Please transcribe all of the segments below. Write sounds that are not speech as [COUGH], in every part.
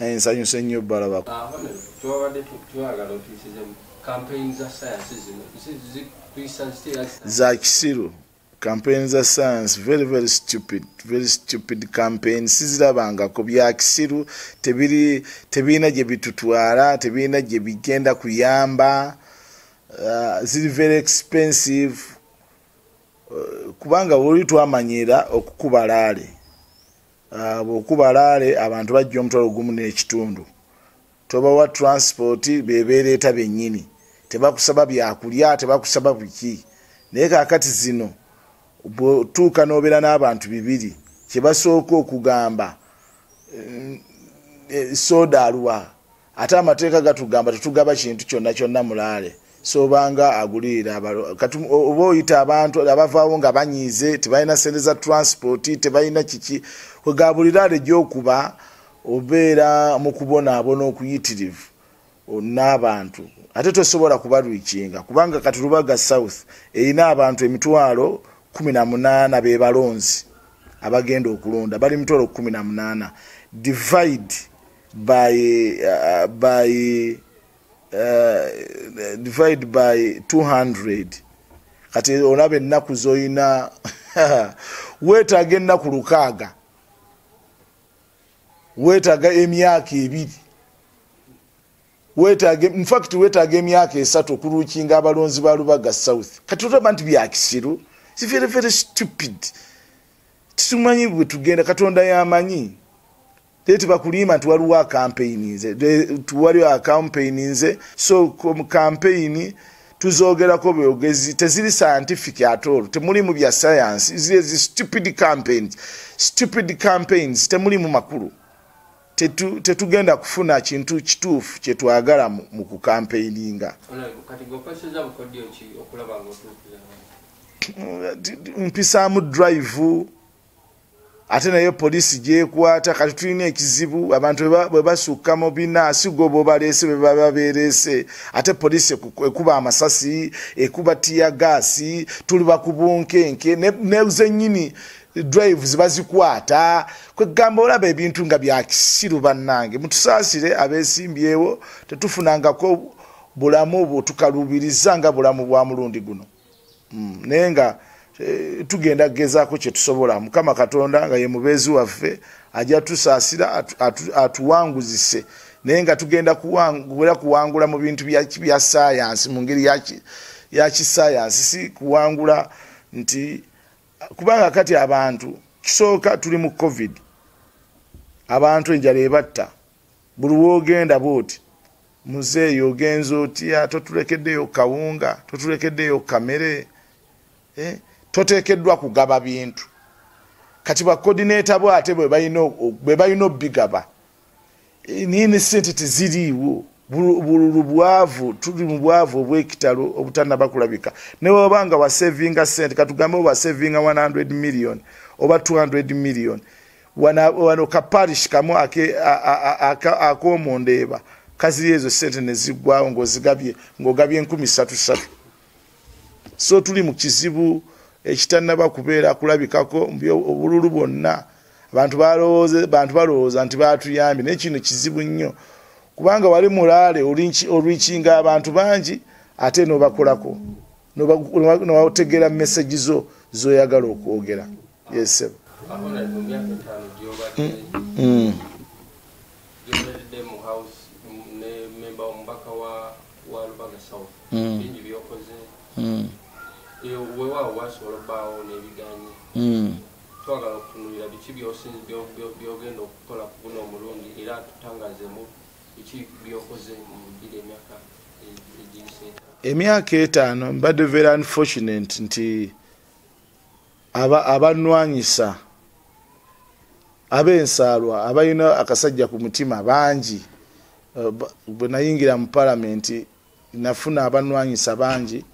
ensanyusa ennyo balabako campaign za kisiru campaign za science very very stupid very stupid campaign. Sizirabangako bya kisiru tebiri tebirina gye bitutwala tebirina gye bigenda kuyamba. Uh, ziri very expensive. Uh, kubanga buli twamanyira okukuba laale bwokuba laale abantu bajja omutwalo gumu n'ekitundu. Tobawa transport bebereeta bennyini. Tebakusaba byakulya tebakusaba biki naye kakati zino bwotuuka n'obeera n'abantu bibiri kyebasooka okugamba eh, soda alwa ate amateeka gatugamba tetugaba kintu kyonna kyonna mulaale sobanga kati oba oyita abantu abavaawo nga banyiize tebalina sente za transport tebalina kiki kwegabuliraale gyokuba obeera mu kubonaabona okuyitirivu n'abantu. Ate tosobola kubalwikinga kubanga kati lubaga south erina abantu emitwalo kumi na munaana be balonzi abagenda okulonda bali mitwalo kumi na munaana divide by, uh, by divide by 200 kati olaba ennaku zoyina [LAUGHS] weetaaga ennaku lukaaga. Weetaaga emyaka ebiri. Weetaaga infact weetaaga emyaka esatu okulukinga abalonzi ba lubaga south. Kati olaba nti byakisiru si very very stupid. Titumanyi bwe tugenda katonda yamanyi te tebakulimba nti waliwo akampeyini waliwo akampeyini nze. So mu kampeyini tuzogerako byogezi. Teziri scientific at all. Temulimu bya science. Ziri ezi stupid campaigns. Stupid campaigns. Temulimu makulu. Tetu- tetugenda kufuna kintu kituufu kyetwagala mu- mu kukampeininga kati ate naye polisi gyekwata kati tulina ekizibu abantu bwe ba- bwe basukka mu bina sigo bobaleese bwe baba bereese ate polisi eku- ekuba amasasi ekuba tiya gaasi tuli bakubunkenke ne- nezenyini drives bazikwata. Kwegamba olaba ebintu nga byakisiru bannange mutusaasire abesimbyewo tetufunangako bulamu bwetukalubiriza nga bulamu bwa mulundi guno. Mm, naye nga eh, tugenda kugezaako kyetusobola mukama katonda nga ye mubeezi waffe ajja tusaasira atu- atu- atuwanguzise. Naye nga tugenda kuwangula kuwangula mu bintu bya sayansi mu ngeri ya ki- ya kisayansi si kuwangula nti kubanga kati abantu kisooka tuli mu covid abantu enjala ebatta. Buli wogenda bwoti muzeeyo ogenza otya? Totulekeddeyo kawunga totulekeddeyo kamere eh? Toteekeddwa kugaba bintu. Kati bakodineeta bo ate bwe balina bwe obigaba nini sente teziriiwo? Bulu- bululu bwavu tuli mu bwavu obwekitalo obutanaba kulabika neweba nga wasevinga sente katugambe wasevinga 100 million oba 200 million wano kaparish kamu ake- a- a- a- aka- akomondeeba kaziri ezo sente nezigwawo ngaozigabye ngaogabye enkumi satu satu so tuli mu kizibu ekitanaba kubeera kulabikako obululu bwonna abantu balowooza nti batuyambye naye kino kizibu nnyo kubanga wali mulaale olwikinga abantu bangi ate nobakolako nobategeera mesagi zo zoyagala okwogera yesebo ne memba omubaka wa lubaga south Mm. bingi byokoze Eh, wewaawo wasobola obbaawo n'ebiganyi twagala okutunulira biki byogenda okukola ku guno omulundi era tutangazemu biki byokoze mu bbiri emyaka e- emyaka etaano mbadde very unfortunate nti aba- abanwanyisa ab'ensaalwa abalina akasajja ku mutima bangi Eh, bwe nayingira mu palamenti nafuna abanwanyisa bangi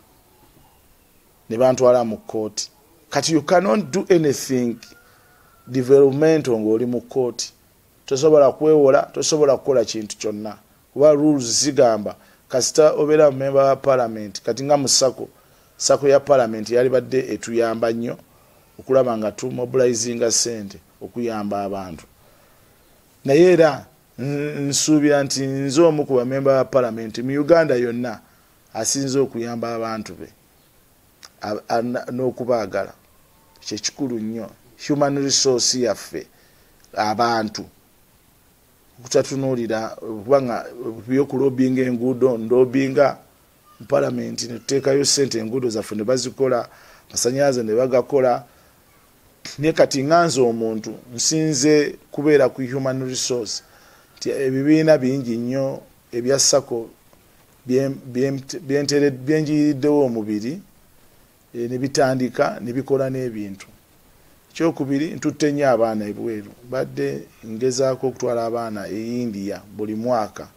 ne bantwala mu kooti kati you cannot do anything developmental ng'oli mu kooti tosobola kwewola tosobola kukola kintu kyonna. Kuba rules zigamba kasita obeera mumemba wa palamenti kati nga mu sako sako ya palamenti yali badde etuyamba nnyo okulaba nga tumobilizinga sente okuyamba abantu. Naye era nsuubira nti nze omu ku bamemba ba palamenti mu uganda yonna asinze okuyamba abantu be n'okubaagala. Kyekikulu nnyo. Human resource yaffe abantu. Okutatunuulira kubanga byokulobinga enguudo ndobinga mupalamenti netuteekayo sente enguudo zaffe ne bazikola masanyalaze ne bagakola. Naye kati nganze omuntu nsinze kubeera ku human resource. Nti ebibiina bingi nnyo ebya sako byenjiriddewo omubiri eh, nebitandika nebikola n'ebintu. Kyokubiri ntutte nnyo abaana ebweru. Badde ngezaako okutwala abaana e india buli mwaka.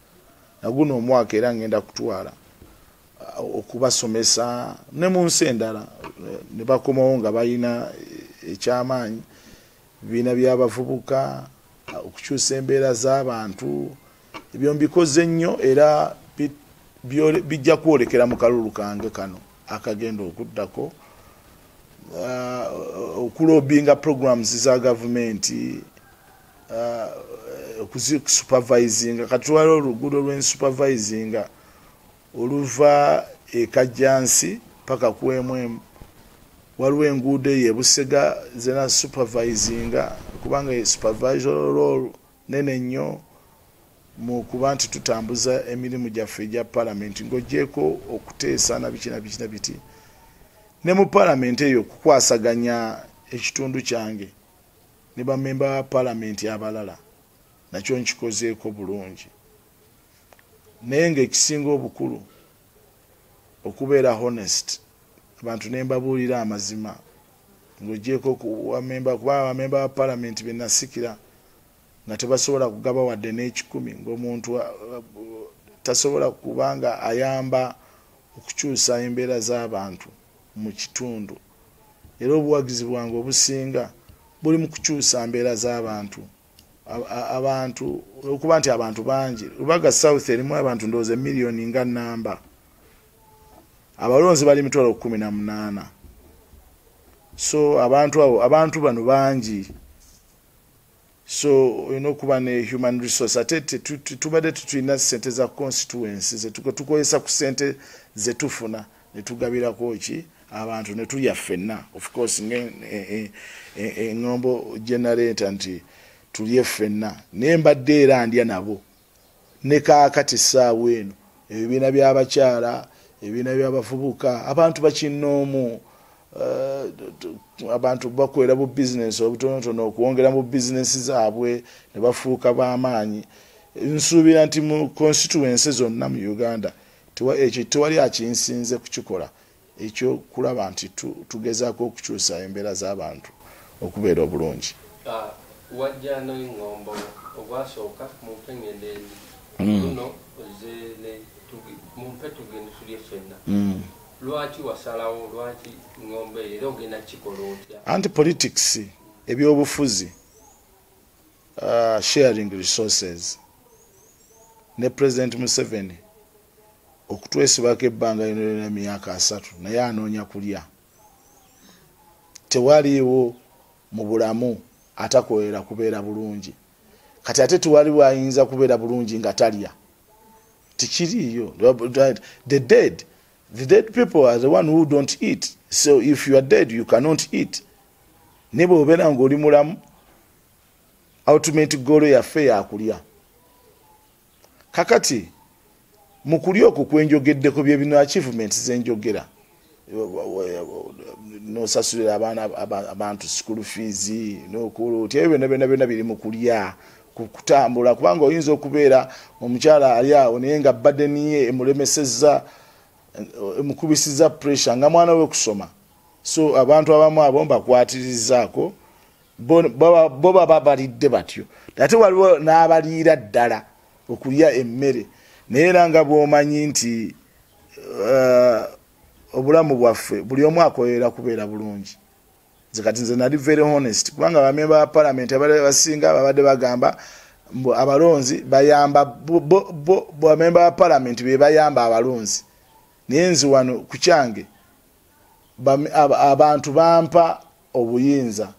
Naguno omwaka era ngenda kutwala uh, okubasomesa ne mu nsi endala eh, ne bakomawo nga balina ekyamaanyi. Bibiina byabavubuka okukyusa embeera z'abantu ebyo mbikoze nnyo era bijja kwolekera mu kalulu kange kano akagenda okuddako uh, okulobinga programs za gavumenti uh, okuzisupervisinga katwala oluguudo lwensupervisinga oluva ekajjansi paka kwemwemu waliwo enguudo eyo ebusega zena supervisinga kubanga supervisor role nene nnyo mu kuba nti tutambuza emirimu gyaffe egya palamenti ngaogyeko okuteesa nabiki nabiki nabiti ne mu palamenti eyo okukwasaganya ekitundu kyange ne bamemba ba palamenti abalala nakyo nkikozeeko bulungi. Naye ngaekisinga obukulu okubeera honest abantu nembabuulira amazima ngaogyeko kuba bamemba ba palamenti benasikira nga tebasobola kugaba wadde n'ekikumi ngaomuntu tasobola kubanga ayamba okukyusa embeera z'abantu mu kitundu. Era obuwagizi bwange obusinga buli mu kukyusa mbeera z'abantu abantu okuba nti abantu bangi. Lubaga south erimu abantu ndowooza emiliyoni nga namba abalonzi bali mitwalo kumi na munaana. So abantu abo abantu bano bangi so olina okuba ne human resource. Ate tubadde tetulina sente za constituency zetukozesa ku sente zetufuna netugabirako ki abantu netulya ffenna. Ofcourse eŋombo generator nti tulye ffenna. Naye mbadde era ndya nabo. Nekakati essaawa eno ebibiina byabakyala ebibiina byabavubuka abantu bakinoomu uh, abantu bakwera bu bizinesi obutonotono okwongera mu bizinesi zaabwe ne bafuuka b'amaanyi nsuubira nti mu constituency zonna mu uganda ekyo tewali akinsinze kukikola ekyokulaba nti tugezaako okukyusa embeera z'abantu okubeera obulungi ah, obwasooka mumpe ngende mm. luno mumpe tugende tulye ffenna mm. Lwaki wasalawo? Lwaki eyo era ogenda kikola otya? Anti politics ebyobufuzi uh, sharing resources. Ne president museveni okutwesibako ebbanga lino lyona emyaka asatu naye anoonya kulya. Tewaliiwo mu bulamu atakolera kubeera bulungi. Kati ate tewaliwo ayinza kubeera bulungi nga talya. Tikiriiyo the dead the dead people are the one who don't eat. So if you are dead you cannot eat. Ne bweobeera ngaoli mulamu ultimate golo yaffe yakulya kakati mukulya okwo kwenjogeddeko byebino achievement zenjogera. Nosasulira abaana abantu school fees nokuloti ebyo byonna byonna byonna biri mukulya kutambula. Kubanga oyinza okubeera omukyala ali awo naye nga badeniye emulemeseza emukubisiza pressure nga mwana we kusoma. So abantu abamu abo mbakwatirizaako bo baba balidde batyo. Ate waliwo n'abaliira ddala okulya emmere. Naye era nga bwomanyi nti uh, obulamu bwaffe buli omu akolera kubeera bulungi. Nze kati nze nali very honest kubanga bamemba ba parliament abadde basinga babadde bagamba abalonzi bayamba bamemba ba parliament be bayamba abalonzi naye nzi wano ku kyange abantu bampa obuyinza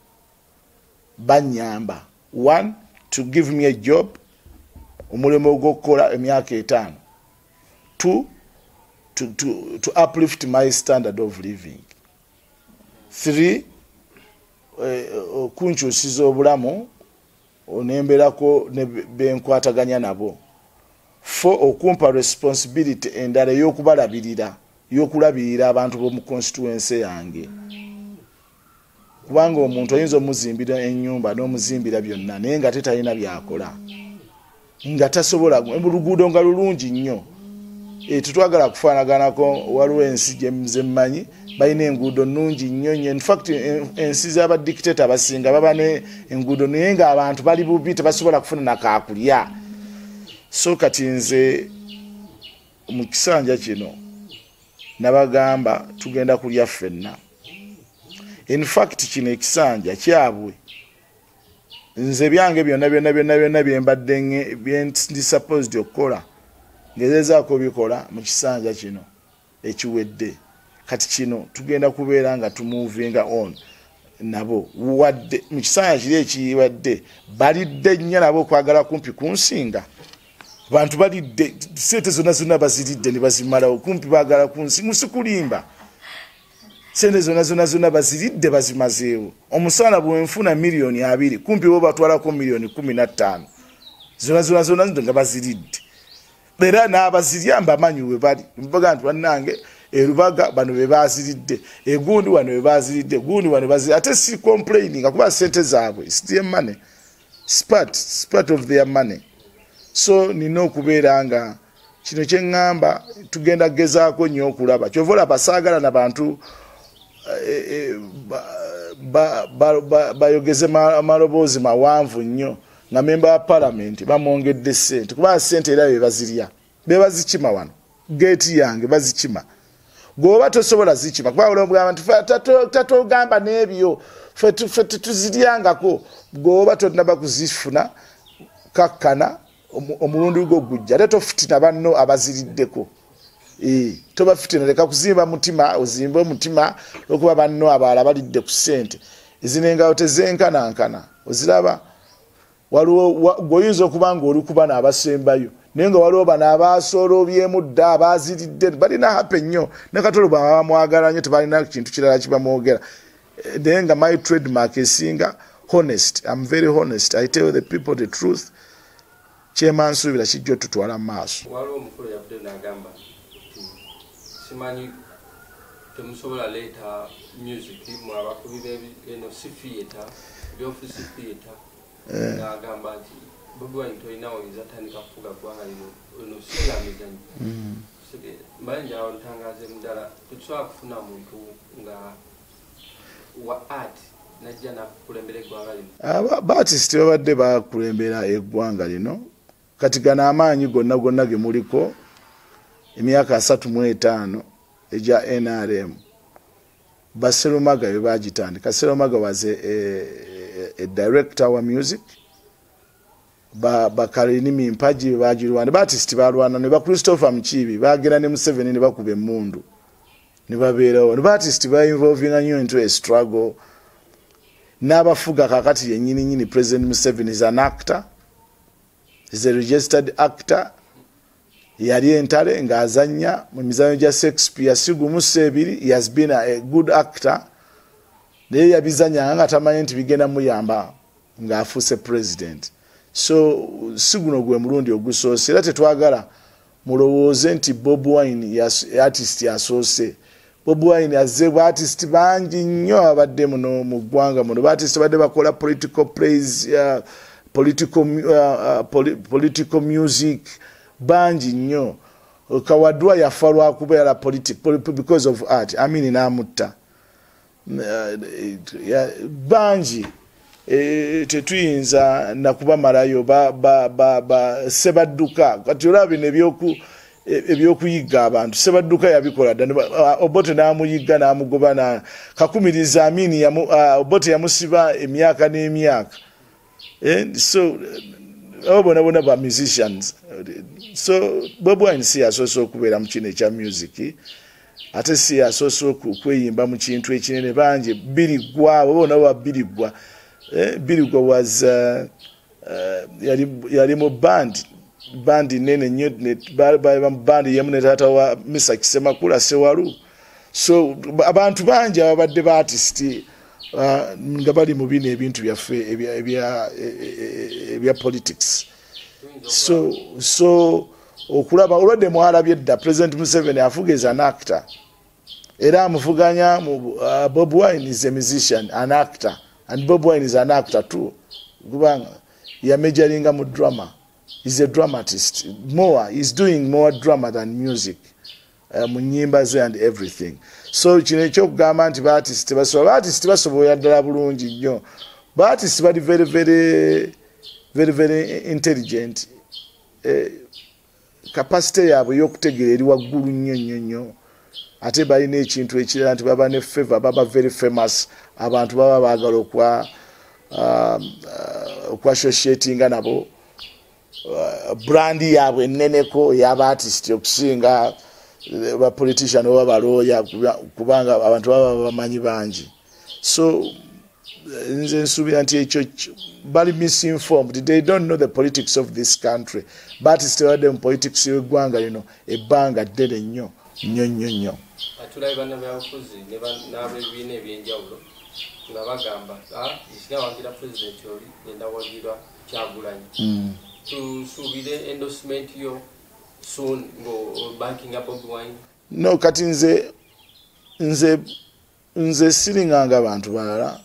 banyamba. One to give me a job omulimu ogwokukola emyaka etaano. Two to, to, to uplift my standard of living. Three eh, okunkyusiza obulamu onemberako benkwataganya nabo four okumpa responsibility endala eyokubalabirira yokulabirira abantu bomu constituency yange. Kubanga omuntu oyinza omuzimbira enyumba n'omuzimbira byonna naye nga tetalina byakola. Nga tasobola luguudo nga lulungi nnyo. E, tetwagala kufaanaganako waliwo ensi zemmanyi balina enguudo nungi nnyo nnyo. Infact ensi z'abadikitata abasinga baba enguudo naye ngaabantu bali bubi tebasobola kufuna nakakulya so kati nze mu kisanja kino nabagamba tugenda kulya ffenna. Infact kino ekisanja kyabwe. Nze byange byonna byonna byonna byonna byembadde byendi supposed okukola ngezezaako bikola mu kisanja kino ekiwedde. Kati kino tugenda kubeera nga tumuvinga on nabo. Wadde mu kisanja kiri ekiwadde balidde nnyo nabo okwagala kumpi kunsinga bantu balidde sente zonna zonna baziridde ne bazimalawo. Kumpi bagala kunsinga musikulimba. Sente zonna zonna zonna baziridde bazimazeewo. Omusaala bwenfuna miliyoni abiri kumpi bo batwalako miliyoni kumi nattaano zonna zonna zonna nga baziridde era n'abazirya mbamanyi we bali. Mbaga nti bannange erubaga bano bebaziridde egundi wano webaziridde gundi wano baziridde ate si complaining akuba sente zaabwe still money. Spart spart of their money so nina okubeera nga kino kyeŋŋamba tugenda kugezaako nnyo okulaba. Kyova olaba saagala na bantu eh, eh, bayogeze amaloboozi mawanvu nnyo nga memba wa palamenti bamwongedde sente kubanga sente era bebazirya bebazikima wano geeti yange bazikima. Gweoba tosobola zikima kubaologamba nti tatogamba n'ebyo fe tetuziryangako gweoba tonaba kuzifuna kakkana omulundi gwo gujja. Ate tofitina banno abaziriddeko. Toba fitina leka kuzimba mutima ozimbe omutima okuba banno abalala balidde ku sente ezinengao tezenkanankana oziraba waliwo gweoyinza okuba nga oli kuba naabasembayo naye nga waliwo bano abasoolobyemu dda abaziridde balina hape nnyo. Ne katolo bwabamwagala nnyo tebalina kintu kirala kibamwogera. Naye nga my trademark esinga honest. Im very honest. I tell the people the truth kyema nsuubira kijja otutwala mu maaso. Waliwo omukulu yavudde nagamba simanyi temusobola leeta music mwabakubi eno si theatre byofisi theatre. Eh. nagamba nti bobi wine tolina oyinza tandika kufuga ggwanga lino ono sira mizanyo Mm. njawo ntangaze mudala tetusobola kufuna muntu nga wa art najja nakulembera eggwanga lino. Aba- baatisiti babadde bakulembera eggwanga lino kati gano amaanyi gonna gonna ge muliko emyaka asatu mu etaano egya nrm baserumaga be bagitandika serumaga was a, a, a, a director wa music. Ba- bakalinimi mpaji bagirwana baatisiti balwana ne bachristopher mukiibi bagenda ne museveni ne bakuba emundu ne babeerawo ne baatisiti bainvolvinga nnyo into a struggle. N'abafuga kakati yenyini nyini president museveni is an actor is a registered actor. Yali entale ng'azanya mu mizanyo gya shakespeare. Sigumusa ebiri has been a, good actor. Naye yabizanyanga nga tamanyi nti bigenda muyamba ng'afuuse president. So si guno gwe mulundi ogusoose. Era tetwagala mulowooze nti bob wine artist yasoose. Bob wine azze baartist bangi nnyo abadde muno mu ggwanga muno. Baartist badde bakola political plays uh, political, uh, uh, poli, political music bangi nnyo. Kawadwa yafa lwakubeera because of art amini n'amutta. Uh, ya- bangi eh, tetuyinza nakubamalayo ba- ba- ba- ba- sebadduka. Kati olaba bino e- ebyokuyiga abantu sebadduka yabikola dda ah, obote namuyiga namugoba na kakumiriza amini ah, obote yamusiba emyaka n'emyaka so eh, abo bona bona ba musicians. So bob wine si yasoose okubeera mu kino ekya music. Ate si yasoose oku- okweyimba mu kintu ekinene bangi. Birigwa abo bona ba birigwa. Eh, birigwa was uh, yali mu bandi bandi nene nnyo bandi yemu ne taata wa misa kisemakula sewalu. So abantu bangi ababadde baartist uh, nga bali mu bino ebintu byaffe ebya politics. So so okulaba olwadde mwalabye dda president museveni afuga eza an actor. Era amuvuganya uh, bob wine is a musician an actor. And bob wine is an actor too. Kubanga yamejaringa mu drama. Is a dramatist. More is doing more drama than music. uh, mu nyimba ze and everything. So kino ekyokugamba nti baartist basobola baartist basobola ddala bulungi nnyo. Baartist bali very very very very intelligent eh, kapasite yaabwe y'okutegeera eri waggulu nnyo nnyo nnyo. Ate balina ekintu ekirala nti baba ne favor baba very famous. Abantu baba baagala okwa um, okwassociatinga nabo. Brandi yaabwe eneneko ey'abaartist okusinga bapolitician oba balooya kubanga abantu baba bamanyi bangi. So nze nsuubira nti ekyo bali misinformed. They don't know the politics of this country. Baartist babadde mu politics y'eggwanga lino ebbanga ddene nnyo nnyo nnyo nnyo. Tulabe bannabyabufuzi n'abebibiina ebyenjawulo nga bagamba kinawagira president oli nendawagirwa kyagulanyi. Mm. tusuubire endorsement yo soon ngabankinga bob wine? No kati nze nze nze siringanga bantu balala.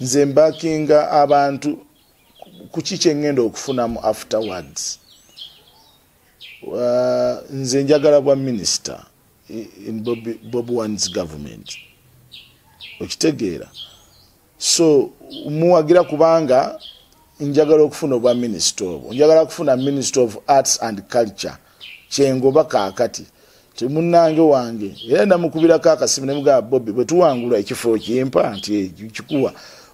Nze mbakinga abantu kuki kyeŋŋenda okufunamu afterwards uh, nze njagala bwa minisita in bob, bob ones government. Okitegeera. So muwagira kubanga njagala okufuna obwa minisita obwo. Njagala kufuna minister of arts and culture kyengoba kaakati. Timunange wange era namukubirako akasimu nemugamba bobi bwetuwangula ekifo kimpa nti kikuwa?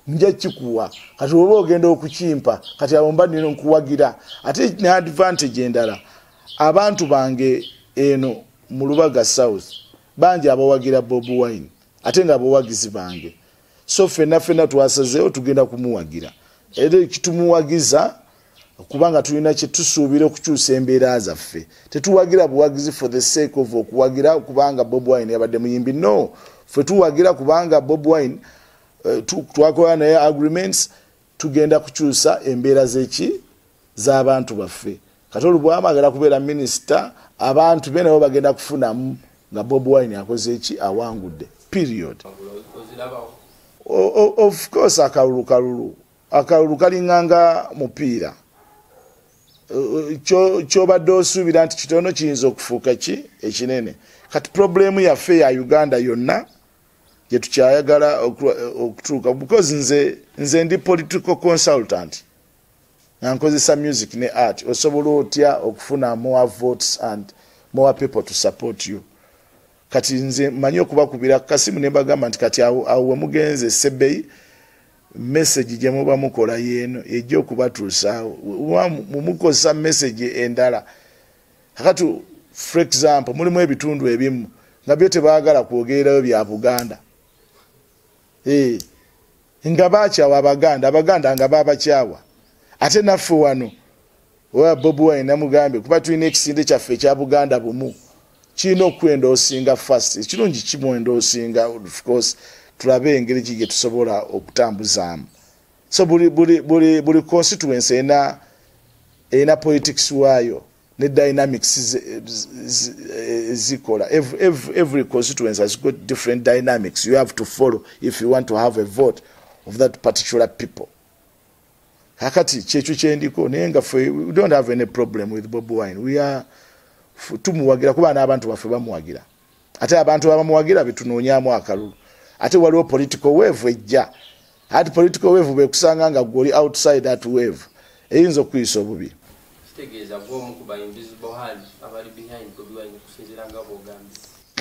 Nja kikuwa. Kati oba ogenda okukimpa kati abo mba nina nkuwagira ate ne advantage endala abantu bange eno mu lubaga south bangi abawagira bob wine ate nga abawagizi bange. So fenna fenna twasazeewo tugenda kumuwagira. Era kitumuwagiza kubanga tulina kyetusuubira okukyusa embeera zaffe. Tetuwagira buwagizi for the sake of okuwagira kubanga bob wine yabadde muyimbi. No fe tuwagira kubanga bob wine uh, twakola naye agreements tugenda kukyusa embeera zeki z'abantu baffe. Kati olubwamagala kubeera minisita abantu be nabo bagenda kufunamu nga bob wine akoze eki awangudde. Period. Of course akalulu kalulu. Akalulu kalinganga mupiira kyobadde osuubira nti kitono kiyinza okufuuka ki? Ekinene. Kati problemu yaffe ya uganda yonna gyetukyayagala okutuuka because nze nze ndi political consultant. Nga nkozesa music ne art. Osobola otya okufuna more votes and more people to support you? Kati nze manyi okubakubira kasimu nembagamba nti kati awo wemugenze message gyemuba mukola yeeno ejja okubatuusaawo mumukozesa message endala. Kakati for example mulimu ebitundu ebimu nga byo tebaagala kwogererayo bya buganda. Eh, nga bakyawa abaganda abaganda nga babakyawa ate naffe wano oba bobi wine namugambye kuba tulina ekisinde kyaffe ekya buganda bumu kirina okwenda osinga fast ekirungi kimwenda osinga ofcourse tulabe engeri ki gyetusobola okutambuzaamu. So buli, buli, buli, buli constituency erina erina politics waayo ne dynamics zikola. Every, every, every constituency has got different dynamics. You have to follow if you want to have a vote of that particular people. Kakati kyekyo kyendiko naye nga fe we don't have any problem with bob wine. We are tumuwagira kuba n'abantu baffe bamuwagira. Ate abantu abamuwagira betunoonyamu akalulu ate waliwo political wave ejja ati political wave bekusanga nga gwoli outside that wave eyinza okuyisa obubi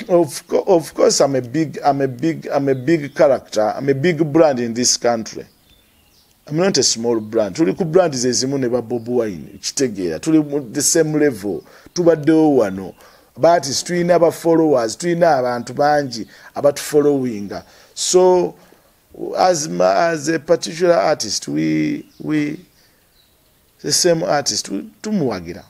Of, of course, I'm a big, I'm a big, I'm a big character. I'm a big brand in this country. I'm not a small brand. Tuli ku brand zezimu ne ba Bob Wine. Kitegeera. Tuli the same level. Tubaddewo wano. But tulina aba followers, tulina abantu bangi abatu following. So as as a particular artist, we we the same artist tu- tumuwagira.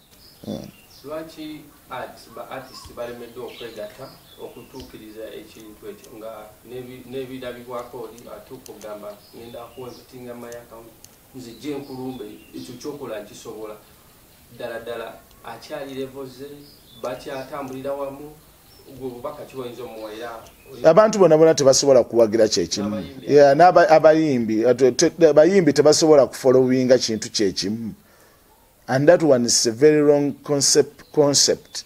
Mm. Lwaki arts- ba artist balemeddwa okwegatta okutuukiriza ekintu ekyo? Nga n'ebi- n'ebirabibwako oli atuuka ogamba ngenda akuwa empitinga mayaka nze gye enkulumbe ekyo kyokola nkisobola. Ddala ddala akyali levoze bakyatambulira wamu abantu bonna bonna tebasobola kuwagira kyekimu N'abayimbi. Abayimbi tebasobola kufolowinga kintu kyekimu and that one is a very wrong concept, concept.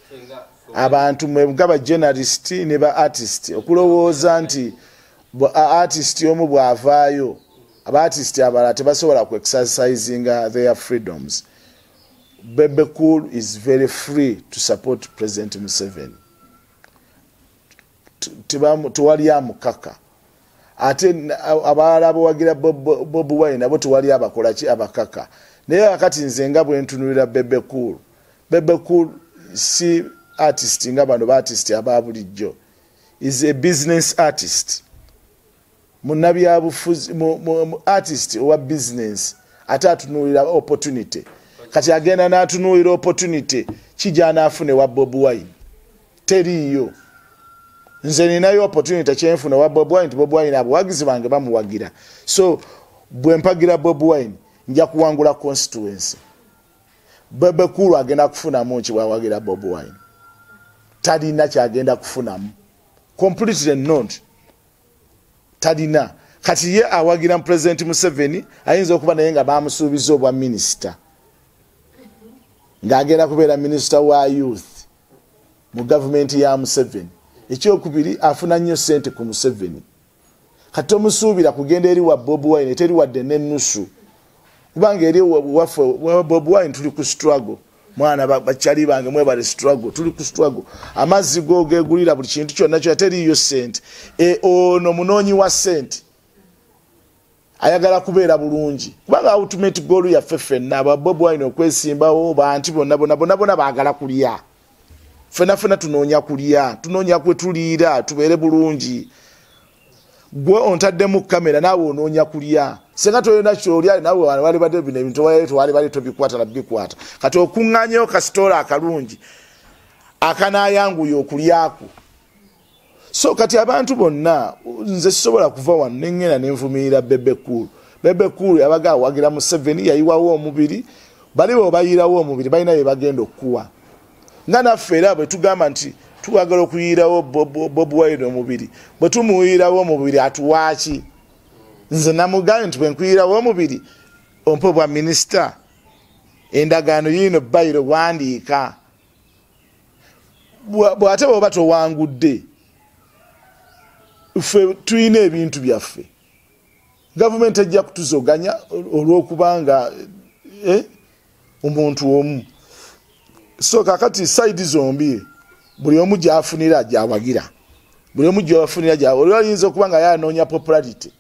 abantu mwega ba journalist ne ba artist okulowooza nti artist omu bw'avaayo aba artist abalala tebasobola ku exercisinga their freedoms bebe cool is very free to support president museveni. Tewali amukaka ate abalala bawagira Bob- bobi wine nabo tewali abakolaki abakaka. Naye akati nze nga bwentunulira bebe cool bebe cool si artist nga bano baartist aba bulijjo. Is a business artist. Munabyabufuzi mu- mu- mu- artist owa business ate atunuulira opportunity kati agenda n'atunuulira opportunity kijanaafune wa bob wine. Teriiyo. Nze ninayo opportunity kyenfuna wa bob wine ti bob wine abawagizi bange bamuwagira. So bwe mpagira bob wine nja kuwangula constituency. Bebekulu agenda kufunamu nki bwawagira bob wine. Talina kyagenda kufunamu. Completely not. Talina. Kati ye awagira mu president museveni ayinza okuba naye nga bamusuubiza obwa minisita ng'agenda kubeera minisita wa youth mu gavumenti ya museveni. Ekyokubiri afuna nnyo sente ku museveni. Kati tomusuubira kugenda eri wa bob wine teri wadde nenusu kubanga eri wa- waffe wa bob wine tuli ku struggle. Mwana ba- bakyali bange mwebale struggle tuli ku struggle. Amazzi gogegulira buli kintu kyonna kyona teriiyo sente e, ono munoonyi wa sente ayagala kubeera bulungi. Kubanga ultimate goal yaffe ffenna aba bob wine okwesimbawo banti bonna bonna bonna bonna baagala kulya. Ffena ffena tunoonya kulya tunoonya kwe tuliira tubeere bulungi. Gwe ontaddemu kamera naawe onoonya kulya. Senga toyona kyolya nawe wali badde bino ebintu wali twali bali tobikwata nabikwata kati okuŋŋanyayo kasitoola akalungi akanayanguya okulyako so kati abantu bonna nze sisobola kuva wano neŋŋenda nenvumirira bebekulu bebekulu yabaga awagira museveni yayiwawo omubiri. Bali bo bayirawo omubiri balina bye bagenda okukuwa. Nga naffe era bwe tugamba nti twagala okuyirawo Bob- wine omubiri bwe tumuyirawo omubiri atuwaaki nze namugambye nti bwenkuyirawo omubiri ompe bwa minisita endagaano yiino bayiro wandiika. Bwa- bw'ate bwoba towangudde ffe tulina ebintu byaffe. Gavumenti ejja kutuzoganya olw'okubanga eh, omuntu omu. So kakati saidi zombi buli omu gyafunira gyawagira. Buli omu gyafunira oli ayinza okuba nga yanoonya popularity.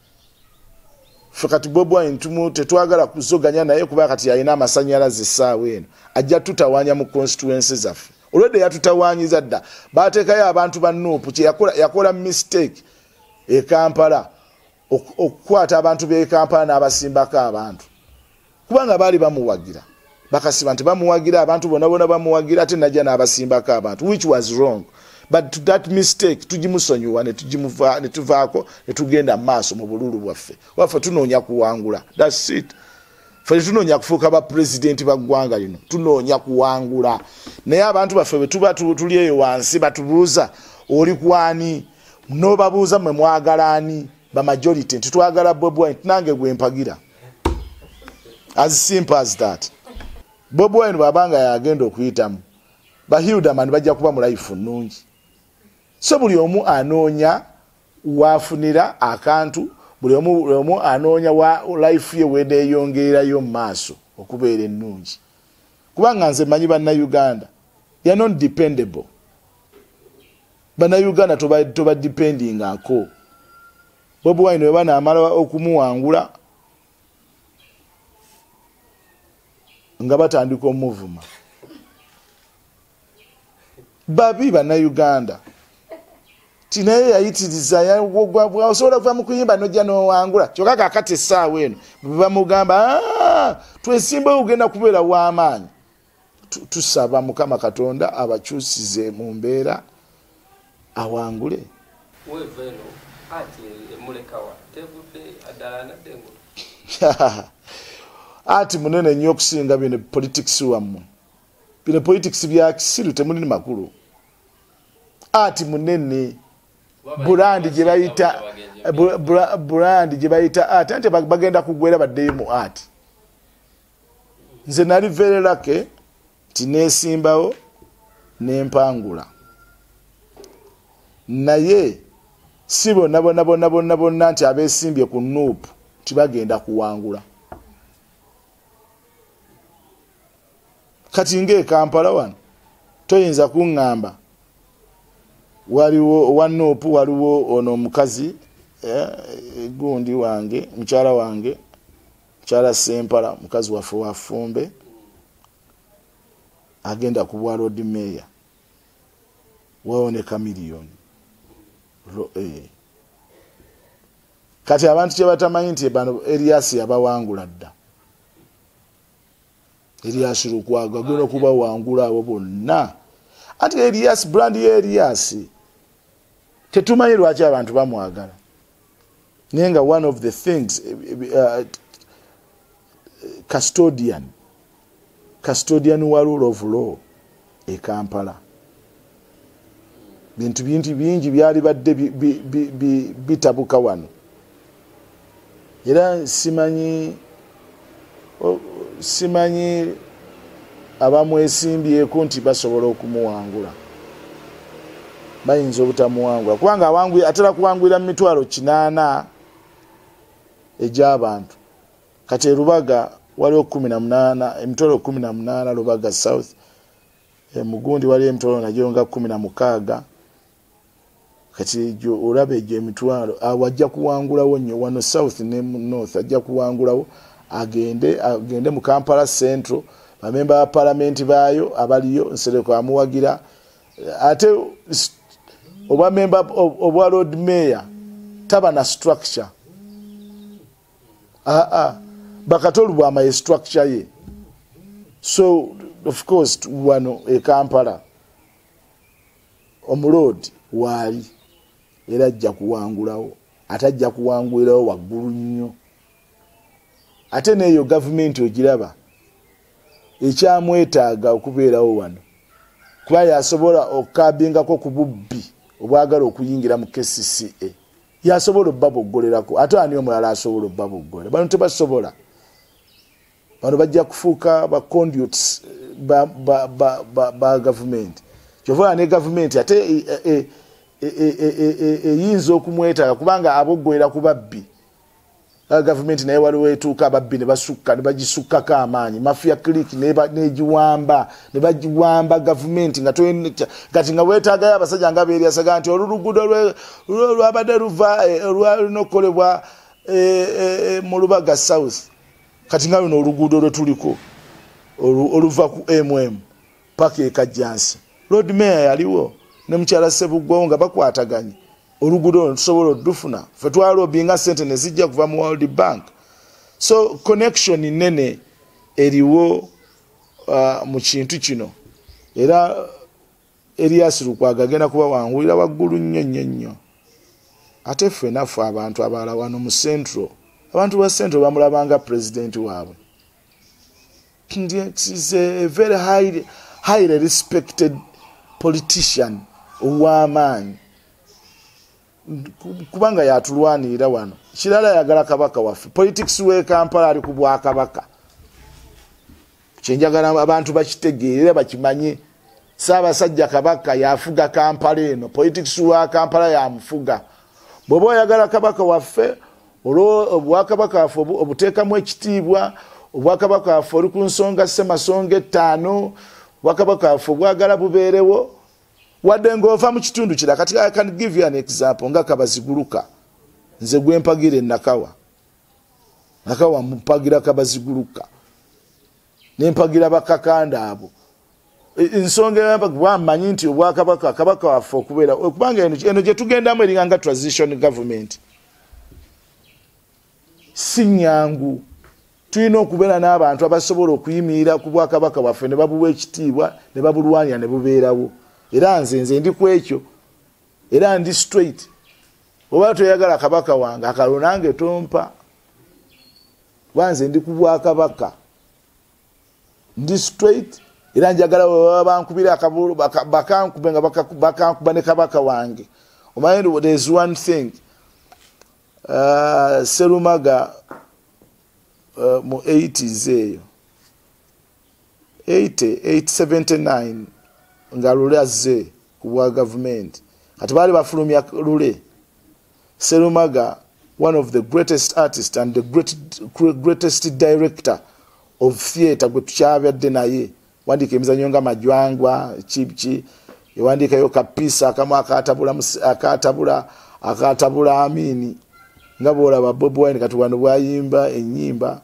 Fe kati bob wine tumu tetwagala kuzoganya naye kuba kati alina amasanyalaze essaawa eno. Ajja tutawanya mu constituency zaffe. Olwedde yatutawanyiza dda bateekayo abantu ba nuupu kyeyakola yakola mistake e kampala ok- okukwata abantu b'e kampala n'abasimbako abantu. Kubanga baali bamuwagira. Bakasiba nti bamuwagira abantu bonna bonna bamuwagira ate najja n'abasimbako abantu. Which was wrong. But that mistake tugimusonyiwa ne tugimuva- ne tuvaako ne tugenda mu maaso mu bululu bwaffe. Waffe tunoonya kuwangula. Thats it. Ffe tetunoonya kufuuka bapulezidenti ba ggwanga lino. Tunoonya kuwangula. Naye abantu baffe bwe tuba tu- tuli eyo wansi batubuuza oli kwani nobabuuza mwe mwagala ani? Bamajority nti twagala bob wine nange gwempagira as simple as that. Bob wine bwabanga yagenda okuyitamu bahildaman bajja kuba mu life nungi so buli omu anoonya wafunira akantu buli omu anoonya life ye weneeyongererayo mu maaso okubeera ennungi. Kubanga nze manyi bannayuganda ya non dependable bannayuganda toba- tobadipendingako bobi wine we banaamala okumuwangula nga batandika omuvuma. Babi bannayuganda. Ti naye yayitiriza osobola kuva mu kuyimba nojja nowangula. Kyokka kakati essaawa eno bwebamugamba twesimba ogenda kubeera w'amaanyi. Tusaba mukama katonda abakyusize mu mbeera awangule. [LAUGHS] Ati munene nnyo okusinga bino politics wammwe bino politics bya kisiru temulini makulu. Ati munene burandi gyebayita burandi gyebayita ati anti bagenda kugwera baddeyo mu ati. Nze nali vererake tinesimbawo nempangula naye si bonna bonna bonna bonna bonna nti abesimbye ku nuupu tibagenda kuwangula kati ngaekampala wano toyinza kuŋŋamba waliwo owa nuupu waliwo ono omukazi eh, gundi wange mukyala wange mukyala sempala mukazi waffe wafumbe agenda kubwa road mayor wawoneka miliyoni. Kati abantu kyebatamanyi nti bano eriasi yabawangula dda. Eriasi lukwaga agenda okubawangula abo bonna. Anti erias brand ye eriasi tetumanyi lwaki abantu bamwagala. Naye nga one of the things uh, custodian custodian wa rule of law e kampala bintu bintu bingi byali badde bitabuka wano. Era simanyi simanyi abamwesimbyeko nti basobola okumuwangula. Bayinza obutamuwangula. Kubanga atera kuwangulira mu mitwalo kinaana egy'abantu. Kati erubaga waliwo emitwalo kumi namunana lubaga south emugundi waliwo emitwalo nagyo nga kumi namukaaga kati egyo olaba egyo emitwalo awo ajja kuwangulawo nnyo wano south ne north ajja kuwangulawo agende agende mu kampala central bamemba ba palamenti baayo abaliyo nsereko amuwagira ate obwamemba obwa road mayor taba na structure. Aa bakatolu bwamaye structure ye. So of course wano ekampala omuloodi waali era ajja kuwangulawo ate ajja kuwangulirawo waggulu nnyo. Ate neeyo gavumenti ogiraba ekyamwetaaga okubeerawo wano. Kuba yasobola okukabingako ku bubbi obwagala okuyingira mu kcca yasobola obbaboggolerako ate ani omulala asobola obbabogolera bano tebasobola. Bano bajja kufuuka ba conduits ba, gavumenti. Kyovola ne gavumenti ate eyinza okumwetaaga kubanga aboggolera ku babbi. Gavumenti naye waliwo etuuka ababbi ne basukka ne bagisukkako amaanyi. Mafia click negiwamba ne bagiwamba gavumenti kati nga wetaagayo abasajja nga beeryasaga nti oluluguudo lwabadde luva olwalina okukolebwa mu lubaga south. Kati nga luno oluguudo lwetuliko oluva ku mm paka ekajjansi road mayor yaliwo ne mukyala sebugwawo nga bakwataganye. Oluguudo olwo tusobola odufuna fe twalobinga sente nezijja kuva mu world bank. So connection nene eriwo uh, mu kintu kino. Era erias lukwaga agenda kuba wangulira waggulu nnyo nnyo nnyo. Ate ffe naffe abantu abalala wano mu central. Abantu ba central bamulabanga pulezidenti waabwe. Is a very highly, highly respected politician ow'amaanyi. Kubanga yatulwanirira wano. Kirala yagala kabaka waffe. Politics wekampala ali ku bwakabaka. Kyenjagala abantu bakitegeerera bakimanye. Saabasajja kabaka yafuga kampala eno. Politics wa kampala yamufuga. Bweoba oyagala kabaka waffe obwakabaka waffe obuteekamu ekitiibwa obwakabaka waffe oli ku nsonga semasonga ettaano obwakabaka waffe obwagala bubeerewo wadde ngaova mu kitundu kira kati i can give you an example. Nga kabaziguluka. Nze gwempagira enakawa nakawa. Mumpagira kabaziguluka. Nempagira bakakanda abo. Ensonga bwamanyi nti obwakabaka kabaka waffe okubeera kubanga eno gyetugendamu eringanga transition government. Si nyangu. Tulina okubeera n'abantu abasobola okuyimirira ku bwakabaka bwaffe ne babuwa ekitiibwa ne babulwanya ne bubeerawo era nze nze ndi ku ekyo. Era ndi straight. Oba toyagala kabaka wange akalo nange tompa. Wanze ndi ku bwakabaka. Ndi straight era njagala baba bankubira akabulu bakankube nga bakankuba ne kabaka wange. Omanyi there's one thing uh, serumaga uh, mu 80s eyo. 879 nga lule azze ku bwa gavumenti kati baali bafulumya lule. Serumaga one of the greatest artist and the great, greatest director of theatre gwe tukyabadde naye. Wandika emizanyo nga majwangwa kiki ewandikayo kapiisa akamu akatabula akatabula amini. Nga bolaba bob wine kati wano bwayimba enyimba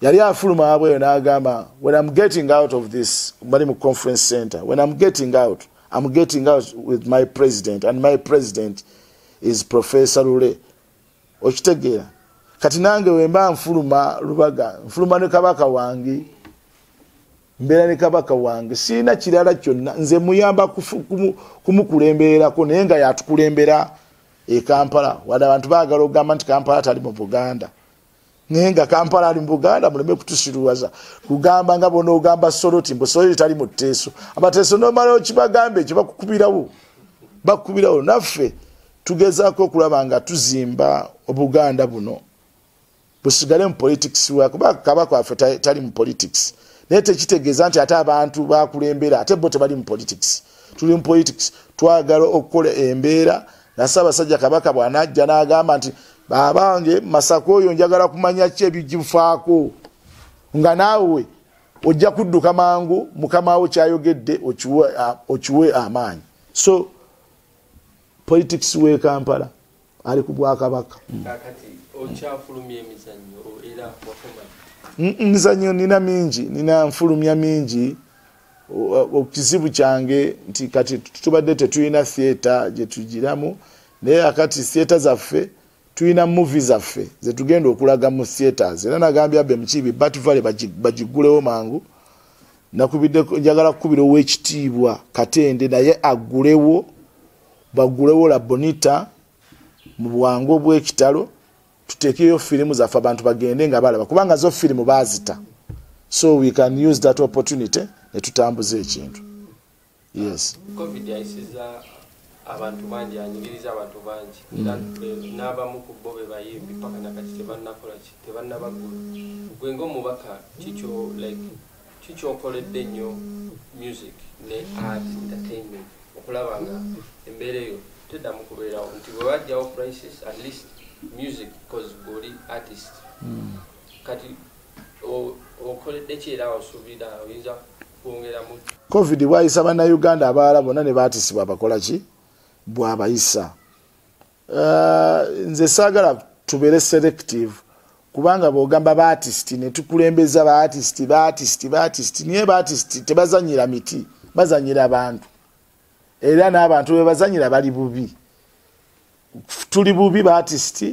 yali afuluma abweyo n'agamba when i'm getting out of this bali mu conference center when i'm getting out i'm getting out with my president and my president is professor lule. Okitegeera. Kati nange wemba nfuluma lubaga nfuluma ne kabaka wange mbeera ne kabaka wange siina kirala kyonna nze muyamba kumukulembererako naye nga yatukulembera ekampala wadde abantu baagala okugamba nti kampala tali mu buganda naye nga kampala ali mu buganda muleme kutusiruwaza kugamba nga bona ogamba soloti mbu soloti tali mu tteeso. Abateeso nomala okibagamba ekyo bakukubirawo bakukubirawo. Naffe tugezaako okulaba nga tuzimba obuganda buno. Busigale mu politics wakuba kabaka waffe tali mu politics. Naye tekitegeeza nti ate abantu bakulembera ate bo tebali mu politics. Tuli mu politics. Twagala okukola embeera nasaabasajja kabaka bwanajja n'agamba nti babange masaka oyo njagala kumanya ki ebigifaako? Nga naawe ojja kudduka mangu mukamawo kyayogedde okiwe amaanyi. So politics we kampala ali ku bwakabaka. Mizanyo nina mingi nina nfulumya mingi. Okizibu kyange nti kati tubadde tetulina theatre gyetugiramu naye akati theatre zaffe tulina muvi zaffe zetugenda okulaga mu theatres era nagambye abe mukibi batvale bagigulewo mangu njagala kukubira owekitiibwa katende naye agulewo bagulewo la bonita mu bwangu obwekitalo tutekeyo firimu zaffe abantu bagende nga balaba kubanga zo firimu bazita so we can use that opportunity netutambuza ekintu. Yes. Covid ayisiza abantu bangi anyigiriza abantu bangi. Era n'abamu ku bo be bayimbi paka nakati tebannakola ki tebannabagula. Gwe ngaomubaka kikyo like kikyokoledde nnyo music ne art entertainment? Okulaba nga embeera eyo teddamu kubeerawo nti bwe wajjawo crisis at least music cause gweoli artist. Kati okoledde ki era osuubira oyinza kwongeramu covid bwayisa bannayuganda abalala bonna ne baatisibwa bakola ki bwabayisa. Uh, nze saagala tubeere selective kubanga bwogamba baartist netukulembeza baartist baartist baartist niye baartist tebazanyira miti bazanyira abantu. Era n'abantu bebazanyira bali bubi. Tuli bubi baartist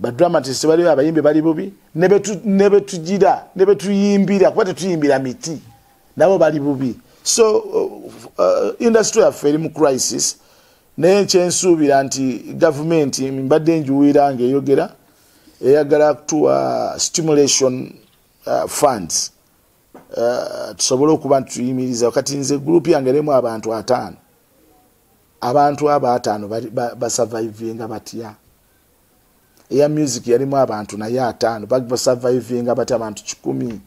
badramatist baliwo abayimbi bali bubi ne betugira ne betuyimbira kuba tetuyimbira miti nabo bali bubi. So uh, uh, industry yaffe eri mu crisis naye kyensuubira nti gavumenti mbadde njuwira ngaeyogera eyagala kutuwa stimulation uh, funds. Uh, tusobole okuba nti tuyimiriza kati nze gurupu yange erimu abantu ataano. Abantu abo ataano basurvivinga batya? Eya music yalimu abantu naye ataano. Basurvivinga batya? Abantu kikumi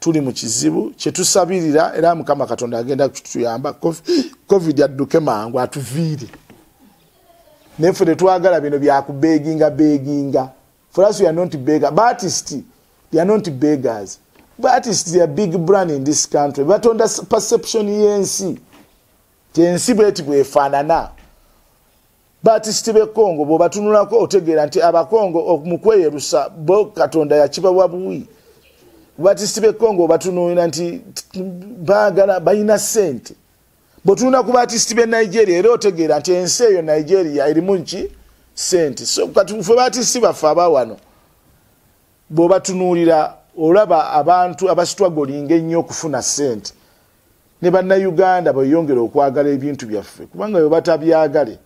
tuli mu kizibu kyetusabirira era mukama katonda agenda kutuyamba covid adduke mangu atuviire. Naye ffe tetwagala bino byakubeginga beginga for us we are not beggar batist they are not beggars. Batist they are big brand in this country batonda perception y'ensi. Tyensi bweti bwefaanana. Batist bekongo bwebatunulako otegeera nti abakongo mukweyerusa bo katonda yakibawa buwi batisiti bekongo batunuulira nti bagala balina sente bwetunula ku batisiti be nigeria? Era otegeera nti ensi eyo nigeria erimu nki sente so katife batisiti baffe abawano bwobatunuulira olaba abantu abasitwagolinga ennyo okufuna sente ne bannayuganda bweyongera okwagala ebintu byaffe. Kubanga bwe batabyagale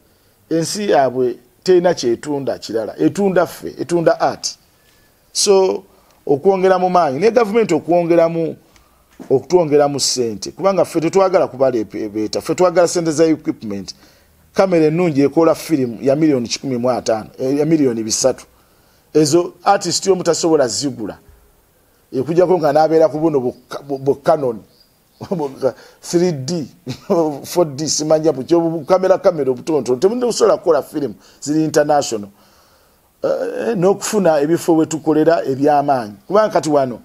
ensi yaabwe terina kyetunda kirala. Etunda ffe etunda art. So okwongera mu maanyi ne gavumenti okwongeramu okutwongeramu sente kubanga ffe tetwagala kubaleeta ffe twagala sente za equipment. Kamera ennungi ekola firimu ya miliyoni 15 eh, ya miliyoni bisatu. Ezo artist omu tasobola zigula. Ekujjako nga nabeera ku buno bucanon 3d 4d simanya bukamera kamera obutontono. Temusobola kukola firimu ziri international n'okufuna ebifo wetukolera ebyamaanyi. Kubanga kati wano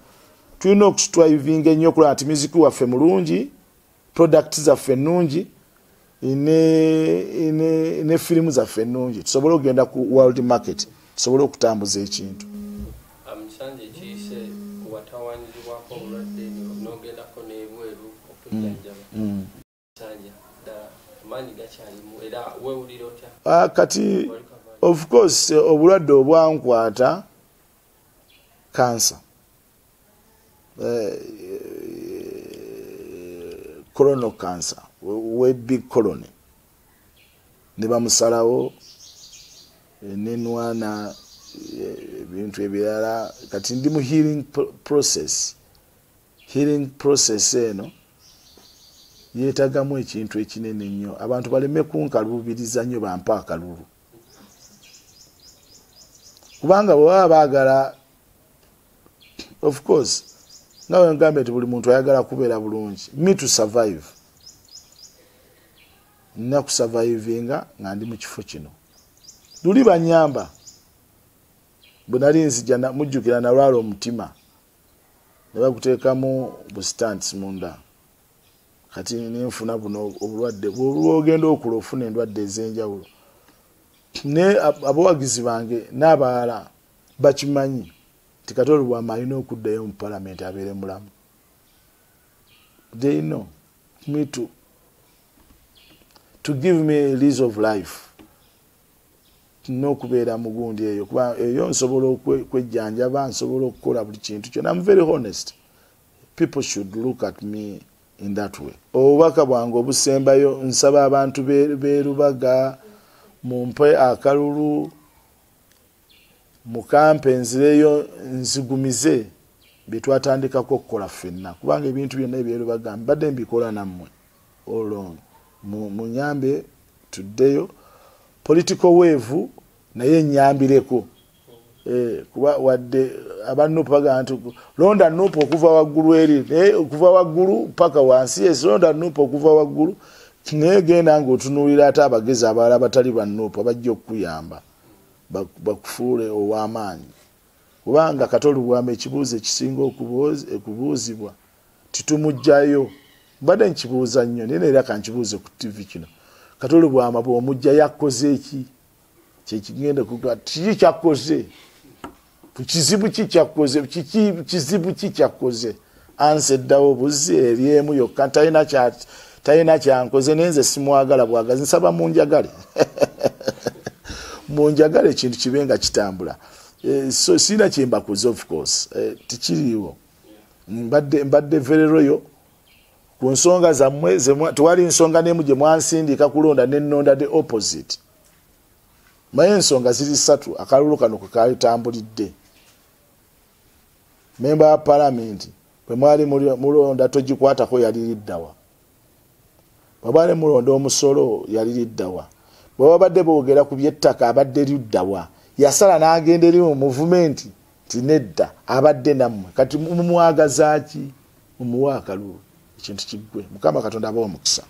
tulina okustriving ennyo okulaba nti muziki waffe mulungi product zaffe ennungi ne firimu zaffe ennungi tusobole okugenda ku world market tusobole okutambuza ekintu. Musanje kiise kuwatawanizibwako obulwadde nogendako nebweru okujjanjaba. Sanja ddala amaanyi gakyalimu era wewulira otya? Ah, kati of course obulwadde obwankwata kansa corono cancer webig colony. Ne bamusalawo nenwana ebintu ebirala. Kati ndi mu healing process. Healing process eno yeetagamu ekintu ekinene nnyo. Abantu baleme kunkalubiriza nnyo bampa akalulu kubanga bwe baba baagala of course nga wengambe nti buli muntu ayagala kubeera bulungi. Me to survive. Nina kusurvivinga nga ndi mu kifo kino. Luli banyamba. Bwe nali nzija mujjukira nalwala omutima ne baguteekamu bustanti munda. Kati nenfuna buno obulwadde bwogenda okula ofuna endwadde ez'enjawulo ne abawagizi bange n'abalala bakimanyi nti katolo bwama alina okuddayo mu palamenti abeere mulamu they know me to, to give me a lease of life tulina okubeera mugundi eyo kuba eyo nsobola okwejjanjaba nsobola okukola buli kintu kyona am very honest people should look at me in that way obubaka bwange obusembayo nsaba abantu berubaga mumpe akalulu mukampe nzireyo nzigumize byetwatandikako okukola ffenna. Kubanga ebintu byonna ebyerubagambe badde mbikola nammwe. Olong munyambe tuddeyo political wave naye nyambireko eh, kuba wadde abanupu bagamba nti londa nupu okuva waggulu eri naye okuva waggulu paka wansi esi londa nupu okuva waggulu naye genda nga otunuulira ate abagezi abalala batali banupu abajja okukuyamba bakufuule ow'amaanyi. Kubanga katoli bwama ekibuuzo ekisinga okubuuzibwa titumugjayo. Mbadde nkibuuza nnyo naye naera kankibuuze ku tivi kino. Katoli bwama bwomugja yakoze eki kyekigenda kuga kiki kyakoze? Kizibu ki kyakoze kizibu ki kyakoze? Ansi eddawo buzi eryemu yokka talina kyankoze naye nze simwagala bwagazi nsaba munjagale. [LAUGHS] Munjagala ekintu kibe nga kitambula. Eh, so siina kyembakoze of course. Eh, tikiriiwo mbadde vereroyo ku nsonga zammwe tewali nsonga nemu gye mwansindika kulonda nenonda the opposite. Maye ensonga ziri satu akalulu kano kekalitambulidde memba wa palamenti bwe mwali mulonda togikwatako yaliriddawa bwebwali mulonda omusolo yaliriddawa bwe babadde boogera ku byettaka abadde liddawa yasala n'agenda eri mu muvumenti ti nedda abadde nammwe. Kati mumwagazaaki mumuwa akalulu ekintu kiggwe. Mukama katonda abawa omukisa